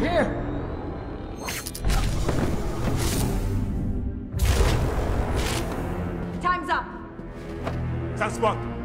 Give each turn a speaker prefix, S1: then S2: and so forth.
S1: here. Time's up.
S2: That's what?